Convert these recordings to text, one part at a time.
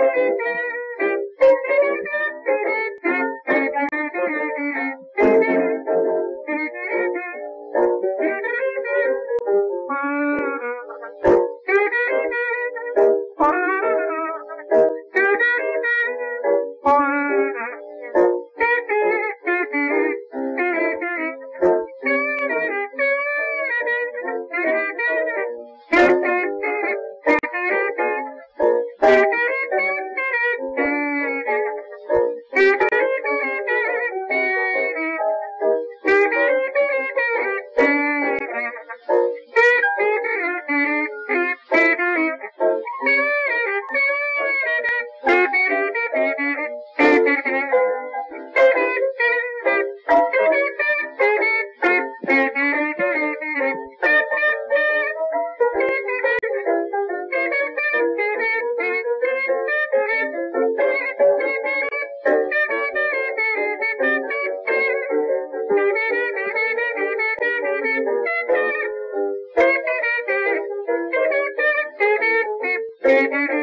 Thank you. Gracias.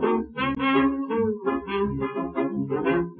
Thank you.